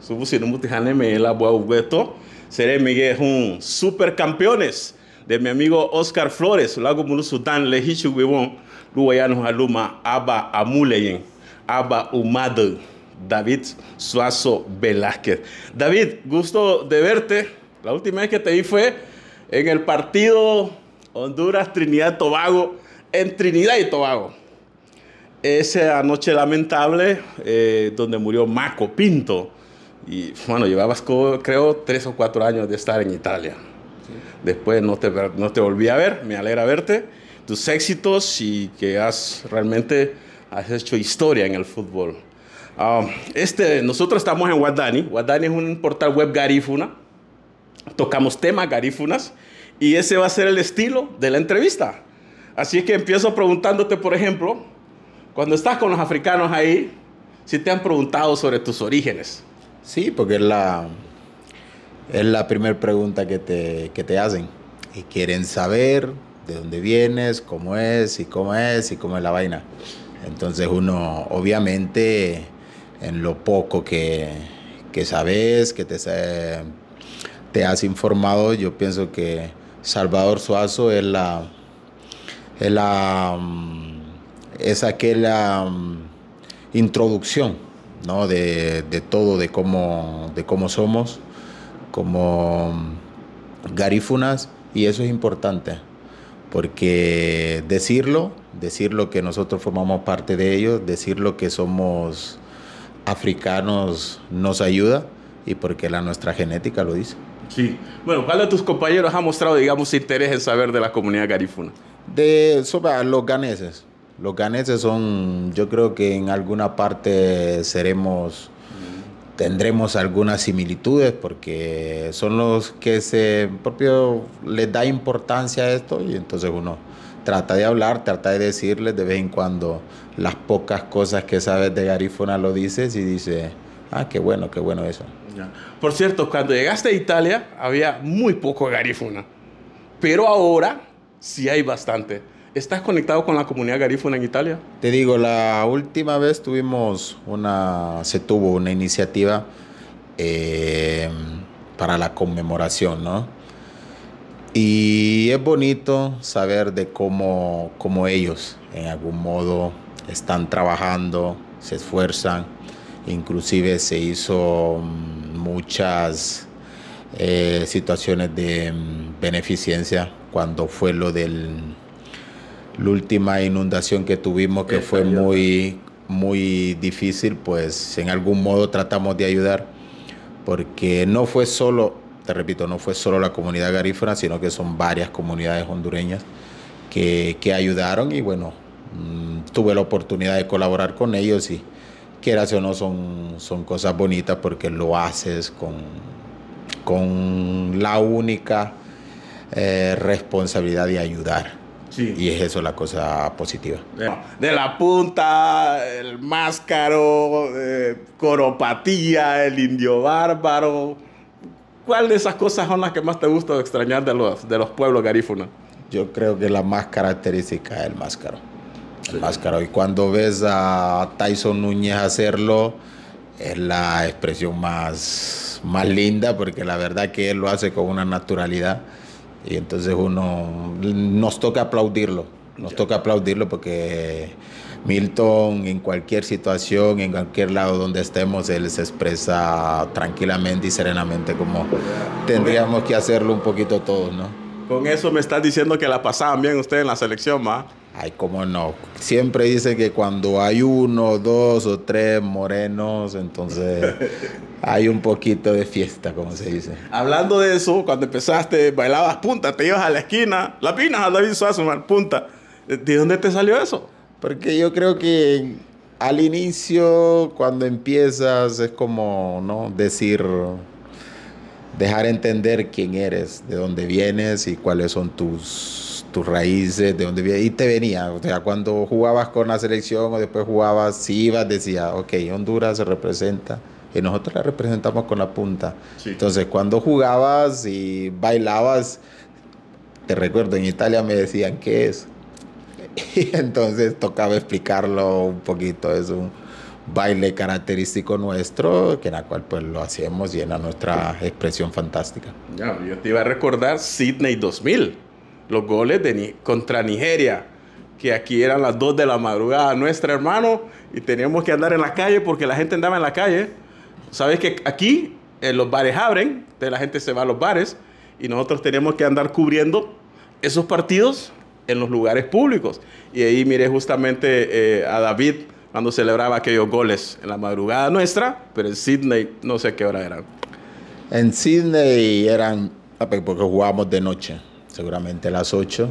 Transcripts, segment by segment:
Subusi no mutijane me la bua ubeto. Seré Miguel un supercampeones de mi amigo Oscar Flores. Lago mulu sudan lehichu wewon. Luwayano haluma aba amuleyen. Aba umado. David Suazo Velázquez. David, gusto de verte. La última vez que te vi fue en el partido Honduras-Trinidad-Tobago, en Trinidad y Tobago. Esa noche lamentable eh, donde murió Maco Pinto. Y bueno, llevabas creo tres o cuatro años de estar en Italia. Después no te, no te volví a ver, me alegra verte. Tus éxitos y que has realmente has hecho historia en el fútbol. Ah, este, nosotros estamos en Wadani. Wadani es un portal web garífuna. Tocamos temas garífunas y ese va a ser el estilo de la entrevista. Así que empiezo preguntándote, por ejemplo, cuando estás con los africanos ahí, si te han preguntado sobre tus orígenes. Sí, porque es la, es la primera pregunta que te, que te hacen. Y quieren saber de dónde vienes, cómo es, y cómo es, y cómo es la vaina. Entonces uno, obviamente, en lo poco que, que sabes, que te, te has informado, yo pienso que Salvador Suazo es la, es la, mm, es aquella mm, introducción, ¿no? De, todo, de cómo, de cómo somos, como garífunas, y eso es importante, porque decirlo, decirlo que nosotros formamos parte de ello, decirlo que somos africanos nos ayuda, y porque la nuestra genética lo dice. Sí. Bueno, ¿cuál de tus compañeros ha mostrado, digamos, interés en saber de la comunidad garífuna? De sobre los ganeses. Los ganeses son, yo creo que en alguna parte seremos, tendremos algunas similitudes porque son los que se propio les da importancia a esto y entonces uno trata de hablar, trata de decirles de vez en cuando las pocas cosas que sabes de garífuna lo dices y dice, ah, qué bueno, qué bueno eso. Por cierto, cuando llegaste a Italia había muy poco garífuna, pero ahora sí hay bastante. ¿Estás conectado con la comunidad garífuna en Italia? Te digo, la última vez tuvimos una, se tuvo una iniciativa eh, para la conmemoración, ¿no? Y es bonito saber de cómo, cómo ellos en algún modo están trabajando, se esfuerzan, inclusive se hizo mm, muchas eh, situaciones de mm, beneficencia cuando fue lo del la última inundación que tuvimos que fue muy muy difícil pues en algún modo tratamos de ayudar porque no fue solo te repito no fue solo la comunidad garífuna sino que son varias comunidades hondureñas que, que ayudaron y bueno mm, tuve la oportunidad de colaborar con ellos y quieras o no, son, son cosas bonitas porque lo haces con, con la única eh, responsabilidad de ayudar. Y es eso la cosa positiva. De la punta, el máscaro, eh, coropatía, el indio bárbaro. ¿Cuál de esas cosas son las que más te gusta extrañar de los, de los pueblos garífunos? Yo creo que la más característica es el máscaro el máscaro. Y cuando ves a Tyson Núñez hacerlo, es la expresión más, más linda, porque la verdad que él lo hace con una naturalidad. Y entonces uno nos toca aplaudirlo, nos toca aplaudirlo porque Milton en cualquier situación, en cualquier lado donde estemos, él se expresa tranquilamente y serenamente como tendríamos que hacerlo un poquito todos, ¿no? Con eso me estás diciendo que la pasaban bien ustedes en la selección, ¿ma? Ay, cómo no. Siempre dicen que cuando hay uno, dos o tres morenos, entonces hay un poquito de fiesta, como se dice. Hablando de eso, cuando empezaste, bailabas punta, te ibas a la esquina, la pinas a David Suazo, punta. ¿De dónde te salió eso? Porque yo creo que al inicio, cuando empiezas, es como, ¿no? Decir, dejar entender quién eres, de dónde vienes y cuáles son tus tus raíces, de dónde vienes, y te venía. O sea, cuando jugabas con la selección o después jugabas, si ibas, decía, ok, Honduras se representa y nosotros la representamos con la punta. Entonces, cuando jugabas y bailabas, te recuerdo, en Italia me decían, ¿qué es? Y entonces tocaba explicarlo un poquito, es un baile característico nuestro, que en la cual pues lo hacemos y en nuestra expresión fantástica. Ya, yo te iba a recordar Sydney 2000, los goles de, contra Nigeria, que aquí eran las 2 de la madrugada nuestra hermano y teníamos que andar en la calle porque la gente andaba en la calle. Sabes que aquí eh, los bares abren, entonces la gente se va a los bares y nosotros tenemos que andar cubriendo esos partidos en los lugares públicos. Y ahí miré justamente eh, a David cuando celebraba aquellos goles en la madrugada nuestra, pero en Sydney no sé qué hora eran. En Sydney eran, ah, porque jugábamos de noche, seguramente las 8.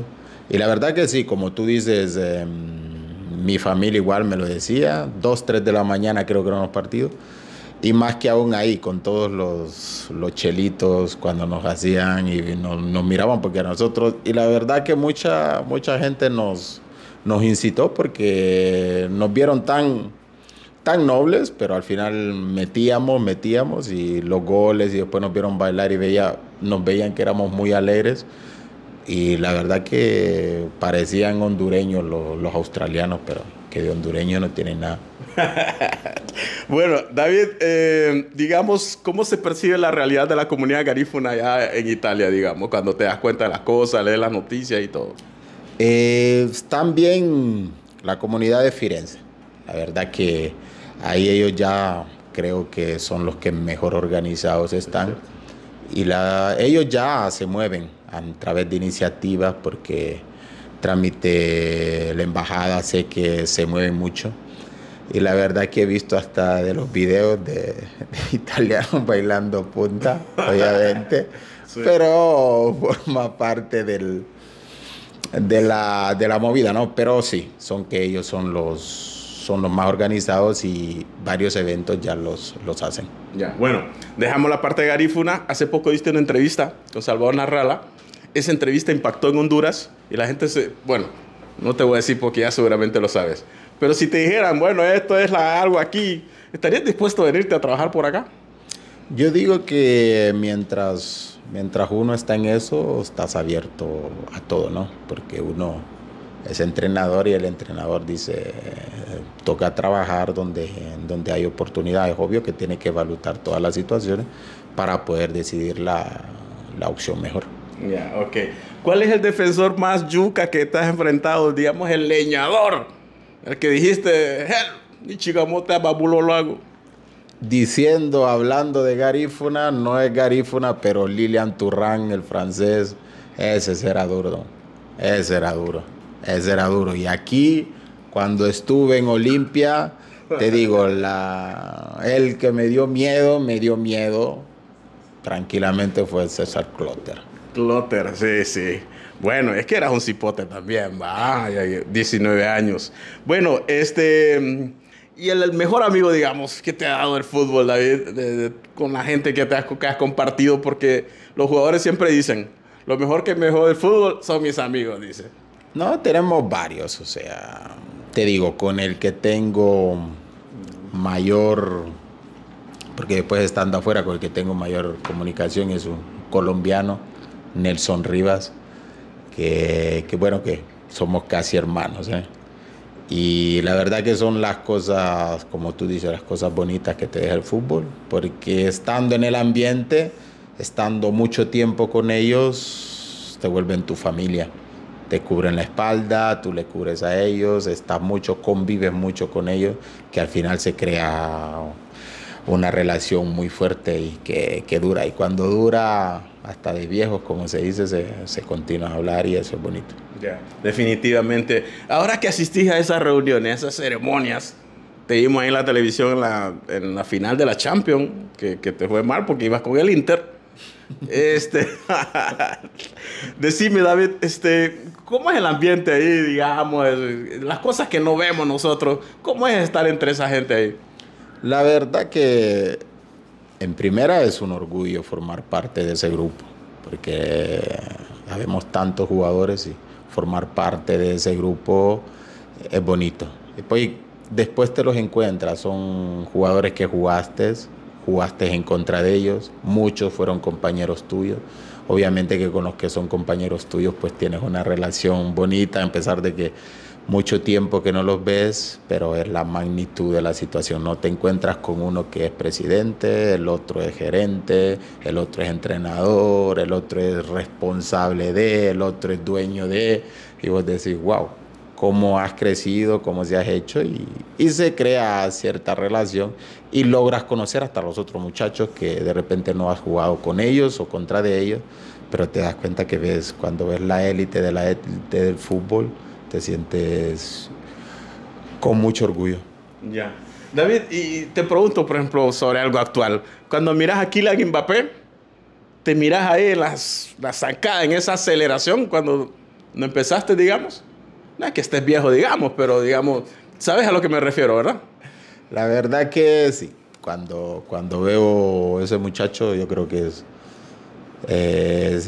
Y la verdad que sí, como tú dices, em, mi familia igual me lo decía, 2, 3 de la mañana creo que eran los partidos. Y más que aún ahí, con todos los, los chelitos cuando nos hacían y nos, nos miraban porque a nosotros, y la verdad que mucha, mucha gente nos, nos incitó porque nos vieron tan, tan nobles, pero al final metíamos, metíamos y los goles y después nos vieron bailar y veía, nos veían que éramos muy alegres y la verdad que parecían hondureños los, los australianos, pero que de hondureño no tienen nada. bueno, David, eh, digamos, ¿cómo se percibe la realidad de la comunidad garífuna allá en Italia, digamos, cuando te das cuenta de las cosas, lees las noticias y todo? Eh, también la comunidad de Firenze. La verdad que ahí ellos ya creo que son los que mejor organizados están. Y la, ellos ya se mueven a través de iniciativas porque trámite la embajada sé que se mueve mucho y la verdad que he visto hasta de los videos de, italianos bailando punta obviamente pero forma parte del de la, de la movida no pero sí son que ellos son los son los más organizados y varios eventos ya los, los hacen. Ya, bueno, dejamos la parte de Garífuna. Hace poco diste una entrevista con Salvador Narrala esa entrevista impactó en Honduras y la gente se, bueno, no te voy a decir porque ya seguramente lo sabes, pero si te dijeran, bueno, esto es la, algo aquí, ¿estarías dispuesto a venirte a trabajar por acá? Yo digo que mientras, mientras uno está en eso, estás abierto a todo, ¿no? Porque uno es entrenador y el entrenador dice, toca trabajar donde, donde hay oportunidades. Obvio que tiene que evaluar todas las situaciones para poder decidir la, la opción mejor. Ya, ok. ¿Cuál es el defensor más yuca que has enfrentado? Digamos, el leñador. El que dijiste, ni chicamote a babulo hago. Diciendo, hablando de Garífuna, no es Garífuna, pero Lilian Turran, el francés, ese será duro. Ese era duro. Ese era duro. Y aquí, cuando estuve en Olimpia, te digo, la, el que me dio miedo, me dio miedo. Tranquilamente fue César Clotter. Clotter, sí, sí. Bueno, es que eras un cipote también, va, 19 años. Bueno, este, y el, mejor amigo, digamos, que te ha dado el fútbol, David, con la gente que, te has, que compartido, porque los jugadores siempre dicen, lo mejor que me dejó del fútbol son mis amigos, dice. No, tenemos varios, o sea, te digo, con el que tengo mayor, porque después estando afuera, con el que tengo mayor comunicación es un colombiano Nelson Rivas, que, bueno, que somos casi hermanos. ¿eh? Y la verdad que son las cosas, como tú dices, las cosas bonitas que te deja el fútbol, porque estando en el ambiente, estando mucho tiempo con ellos, te vuelven tu familia. Te cubren la espalda, tú le cubres a ellos, estás mucho, convives mucho con ellos, que al final se crea una relación muy fuerte y que, que dura. Y cuando dura, hasta de viejos, como se dice, se, se continúa a hablar y eso es bonito. Ya, definitivamente. Ahora que asistís a esas reuniones, a esas ceremonias, te vimos ahí en la televisión en la, en la final de la Champions, que, que, te fue mal porque ibas con el Inter. este, decime David, este, ¿cómo es el ambiente ahí, digamos, las cosas que no vemos nosotros? ¿Cómo es estar entre esa gente ahí? La verdad que en primera es un orgullo formar parte de ese grupo, porque habemos tantos jugadores y formar parte de ese grupo es bonito. Después, después te los encuentras, son jugadores que jugaste, jugaste en contra de ellos, muchos fueron compañeros tuyos. Obviamente que con los que son compañeros tuyos pues tienes una relación bonita, a pesar de que mucho tiempo que no los ves, pero es la magnitud de la situación. No te encuentras con uno que es presidente, el otro es gerente, el otro es entrenador, el otro es responsable de, el otro es dueño de, y vos decís, wow, cómo has crecido, cómo se has hecho, y, y se crea cierta relación y logras conocer hasta los otros muchachos que de repente no has jugado con ellos o contra de ellos, pero te das cuenta que ves, cuando ves la élite de la élite del fútbol, te sientes con mucho orgullo. Ya. David, y te pregunto, por ejemplo, sobre algo actual. Cuando miras a Kylian Mbappé, te miras ahí las, la zancada, en esa aceleración, cuando no empezaste, digamos. No es que estés viejo, digamos, pero digamos, sabes a lo que me refiero, ¿verdad? La verdad que sí. Cuando, cuando veo ese muchacho, yo creo que es, eh,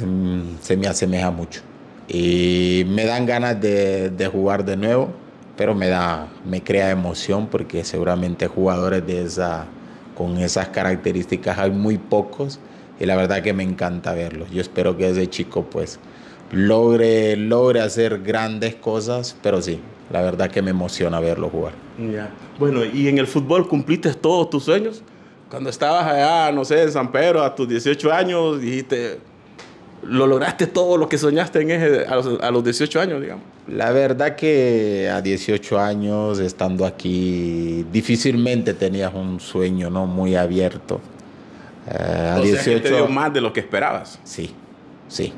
se me asemeja mucho y me dan ganas de, de, jugar de nuevo, pero me da, me crea emoción porque seguramente jugadores de esa, con esas características hay muy pocos y la verdad que me encanta verlos. Yo espero que ese chico pues logre, logre hacer grandes cosas, pero sí, la verdad que me emociona verlo jugar. Ya. Bueno, ¿y en el fútbol cumpliste todos tus sueños? Cuando estabas allá, no sé, en San Pedro, a tus 18 años, dijiste, lo lograste todo lo que soñaste en ese, a, los, a los 18 años, digamos. La verdad que a 18 años, estando aquí, difícilmente tenías un sueño ¿no? muy abierto. Uh, a o 18 sea, te dio más de lo que esperabas. Sí, sí.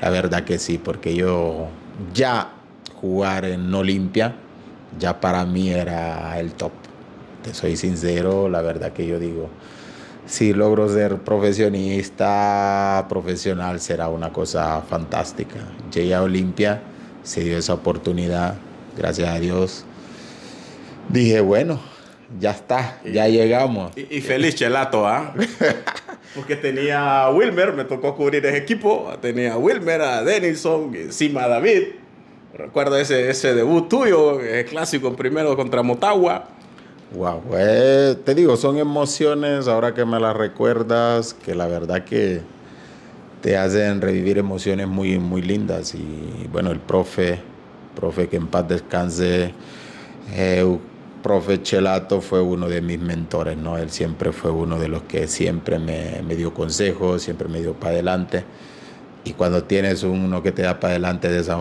La verdad que sí, porque yo ya jugar en Olimpia, ya para mí era el top. Te soy sincero, la verdad que yo digo, si logro ser profesionista, profesional, será una cosa fantástica. Llegué a Olimpia, se dio esa oportunidad, gracias a Dios. Dije, bueno, ya está, ya llegamos. Y, y feliz Chelato, ¿ah? Porque tenía a Wilmer, me tocó cubrir ese equipo, tenía a Wilmer, a Denison, encima a David. Recuerdo ese, ese debut tuyo, el clásico primero contra Motagua. Wow, eh, te digo, son emociones, ahora que me las recuerdas, que la verdad que te hacen revivir emociones muy, muy lindas. Y bueno, el profe, profe que en paz descanse, profe Chelato fue uno de mis mentores, ¿no? Él siempre fue uno de los que siempre me, me dio consejos, siempre me dio para adelante. Y cuando tienes uno que te da para adelante de esa,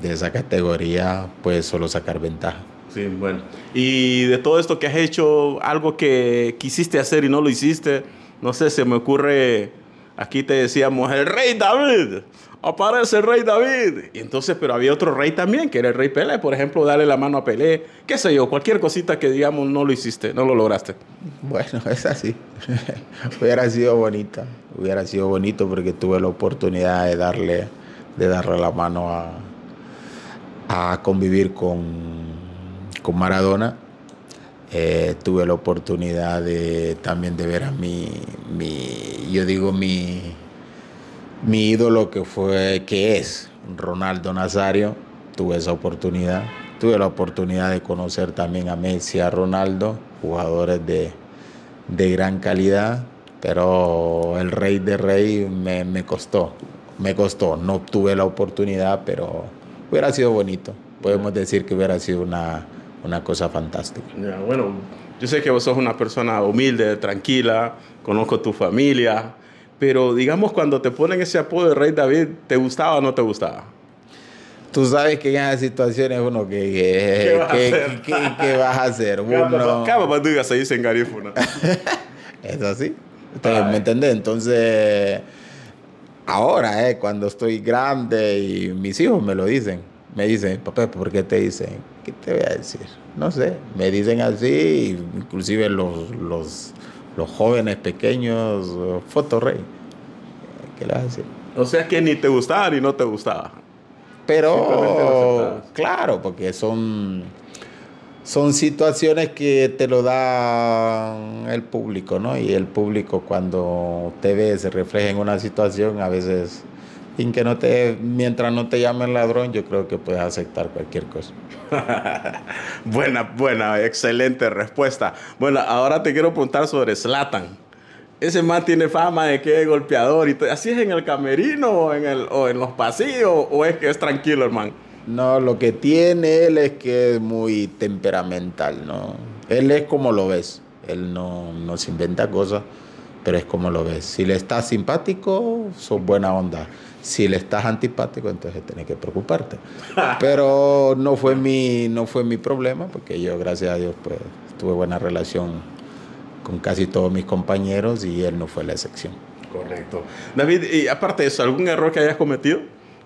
de esa categoría, puedes solo sacar ventaja. Sí, bueno. Y de todo esto que has hecho, algo que quisiste hacer y no lo hiciste, no sé, se me ocurre, aquí te decíamos, el rey David, aparece el rey David. Y entonces, pero había otro rey también, que era el rey Pelé, por ejemplo, darle la mano a Pelé, qué sé yo, cualquier cosita que digamos no lo hiciste, no lo lograste. Bueno, es así. hubiera sido bonita, hubiera sido bonito porque tuve la oportunidad de darle, de darle la mano a, a convivir con con Maradona. Eh, tuve la oportunidad de, también de ver a mi, mi, yo digo mi, mi ídolo que fue, que es Ronaldo Nazario. Tuve esa oportunidad. Tuve la oportunidad de conocer también a Messi, a Ronaldo, jugadores de, de gran calidad, pero el rey de rey me, me costó, me costó. No tuve la oportunidad, pero hubiera sido bonito. Podemos decir que hubiera sido una, una cosa fantástica. Ya, bueno, yo sé que vos sos una persona humilde, tranquila, conozco tu familia, pero digamos cuando te ponen ese apodo de Rey David, ¿te gustaba o no te gustaba? Tú sabes que en esas situaciones uno que... que ¿Qué, vas, que, a hacer? Que, que, vas a hacer? Uno... ¿Qué se dice en Garífuna? es así. Entonces, ¿Me entendés? Entonces, ahora, eh, cuando estoy grande y mis hijos me lo dicen, me dicen, papá, ¿por qué te dicen? ¿Qué te voy a decir? No sé, me dicen así, inclusive los, los, los jóvenes pequeños, fotorrey. ¿Qué le vas a decir? O sea que ni te gustaba ni no te gustaba. Pero, claro, porque son, son situaciones que te lo da el público, ¿no? Y el público cuando te ve, se refleja en una situación, a veces sin que no te, mientras no te llamen ladrón, yo creo que puedes aceptar cualquier cosa. buena, buena, excelente respuesta. Bueno, ahora te quiero preguntar sobre Slatan. Ese man tiene fama de que es golpeador y ¿Así es en el camerino o en, el, o en los pasillos o es que es tranquilo, hermano? No, lo que tiene él es que es muy temperamental, ¿no? Él es como lo ves. Él no, no se inventa cosas, pero es como lo ves. Si le estás simpático, sos buena onda. Si le estás antipático, entonces tienes que preocuparte. Pero no fue mi, no fue mi problema, porque yo, gracias a Dios, pues tuve buena relación con casi todos mis compañeros y él no fue la excepción. Correcto. David, y aparte de eso, ¿algún error que hayas cometido?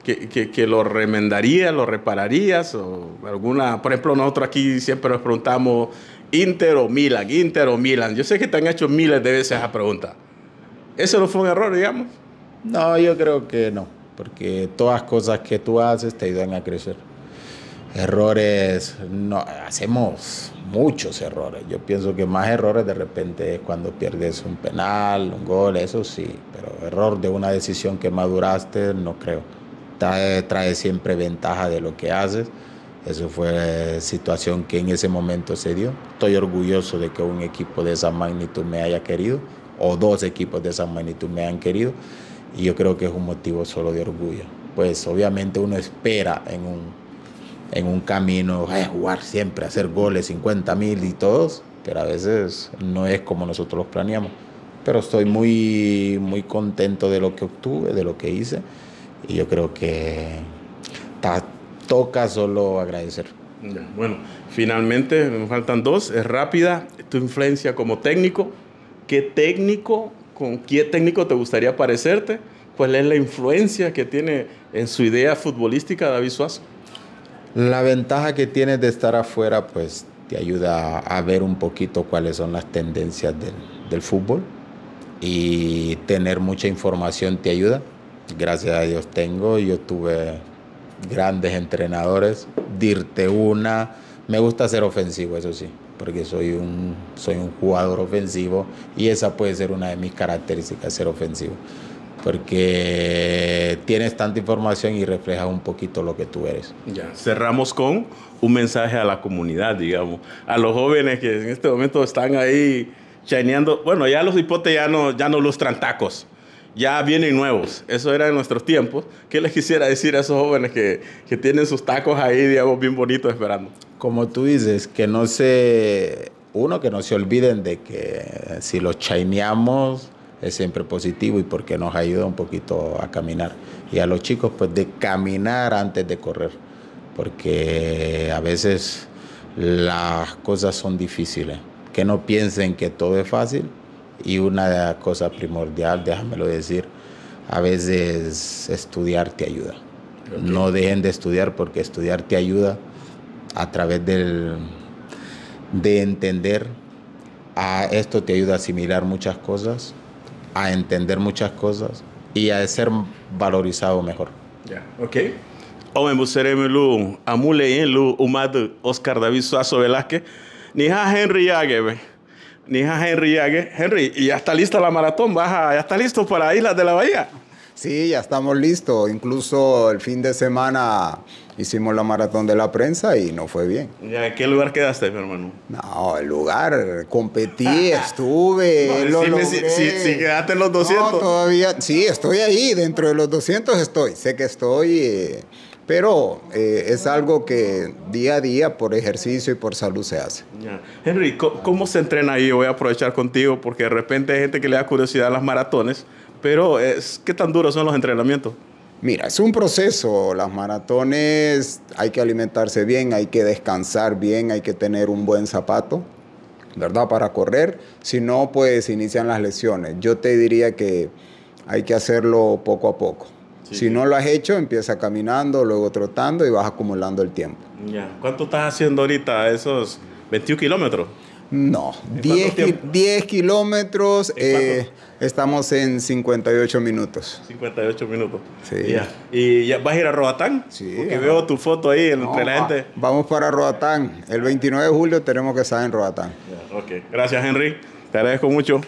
Que, que, que, lo remendarías, lo repararías, o alguna, por ejemplo, nosotros aquí siempre nos preguntamos Inter o Milan, Inter o Milan. Yo sé que te han hecho miles de veces esa pregunta. ¿Eso no fue un error, digamos? No, yo creo que no, porque todas cosas que tú haces te ayudan a crecer. Errores, no, hacemos muchos errores. Yo pienso que más errores de repente es cuando pierdes un penal, un gol, eso sí, pero error de una decisión que maduraste, no creo. Trae, trae siempre ventaja de lo que haces. Eso fue situación que en ese momento se dio. Estoy orgulloso de que un equipo de esa magnitud me haya querido, o dos equipos de esa magnitud me han querido y yo creo que es un motivo solo de orgullo. Pues obviamente uno espera en un, en un camino eh, jugar siempre, hacer goles, 50 mil y todos, pero a veces no es como nosotros los planeamos. Pero estoy muy, muy contento de lo que obtuve, de lo que hice y yo creo que ta, toca solo agradecer. Ya, bueno, finalmente me faltan dos. Es rápida tu influencia como técnico. ¿Qué técnico con qué técnico te gustaría parecerte, cuál es la influencia que tiene en su idea futbolística David Suazo. La ventaja que tienes de estar afuera, pues te ayuda a ver un poquito cuáles son las tendencias del, del fútbol y tener mucha información te ayuda. Gracias a Dios tengo, yo tuve grandes entrenadores, dirte una, me gusta ser ofensivo, eso sí porque soy un, soy un jugador ofensivo y esa puede ser una de mis características, ser ofensivo. Porque tienes tanta información y refleja un poquito lo que tú eres. Cerramos con un mensaje a la comunidad, digamos, a los jóvenes que en este momento están ahí chaneando. Bueno, ya los hipotes ya no, ya no lustran tacos, ya vienen nuevos. Eso era en nuestros tiempos. ¿Qué les quisiera decir a esos jóvenes que, que tienen sus tacos ahí, digamos, bien bonitos esperando? como tú dices, que no se, uno, que no se olviden de que si los chaineamos es siempre positivo y porque nos ayuda un poquito a caminar. Y a los chicos, pues de caminar antes de correr, porque a veces las cosas son difíciles. Que no piensen que todo es fácil y una cosa primordial, déjamelo decir, a veces estudiar te ayuda. Okay. No dejen de estudiar porque estudiar te ayuda a través del, de entender. A esto te ayuda a asimilar muchas cosas, a entender muchas cosas y a ser valorizado mejor. Ya, ok. Ome musereme lu amule en lu umad Oscar David Suazo Velázquez. Ni a Henry Yague, ni a Henry. Henry, ¿y ya está lista la maratón? ¿Baja? ¿Ya está listo para Islas de la Bahía? Sí, ya estamos listos. Incluso el fin de semana hicimos la maratón de la prensa y no fue bien. ¿Ya ¿En qué lugar quedaste, mi hermano? No, el lugar, competí, estuve, no, lo si, si, si, quedaste en los 200. No, todavía, sí, estoy ahí, dentro de los 200 estoy, sé que estoy, eh, pero eh, es algo que día a día, por ejercicio y por salud se hace. Henry, ¿cómo, ¿cómo se entrena ahí? Voy a aprovechar contigo porque de repente hay gente que le da curiosidad a las maratones, pero es, ¿qué tan duros son los entrenamientos? Mira, es un proceso. Las maratones hay que alimentarse bien, hay que descansar bien, hay que tener un buen zapato, ¿verdad? Para correr. Si no, pues inician las lesiones. Yo te diría que hay que hacerlo poco a poco. Sí. Si no lo has hecho, empieza caminando, luego trotando y vas acumulando el tiempo. Ya. ¿Cuánto estás haciendo ahorita esos 21 kilómetros? No, 10, ki 10 kilómetros. Eh, estamos en 58 minutos. 58 minutos. Sí. Ya. ¿Y ya vas a ir a Roatán? Sí. Porque veo tu foto ahí No, entre la va- gente. Vamos para Roatán. El 29 de julio tenemos que estar en Roatán. Ya, ok. Gracias, Henry. Te agradezco mucho.